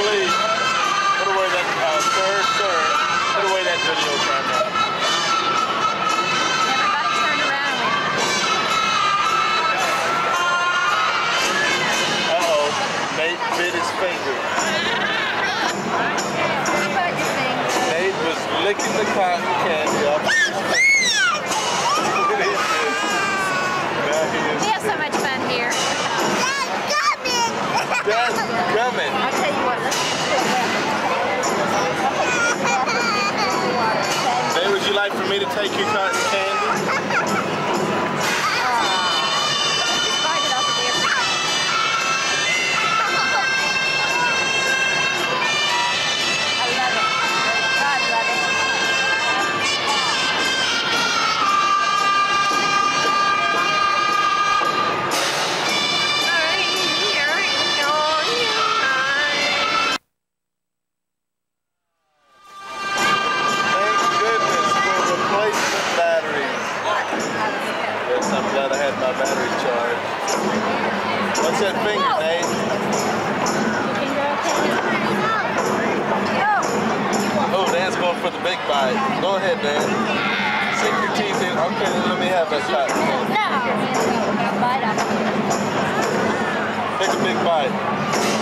Put away that, uh, sir, sir, put away that video camera. Uh -oh. Nate bit his finger. Nate was licking the cotton candy. Me to take your cotton that finger, Nate? Oh, Dan's going for the big bite. Go ahead, Dan. Sink your teeth in. Okay, let me have that off. Take a big bite.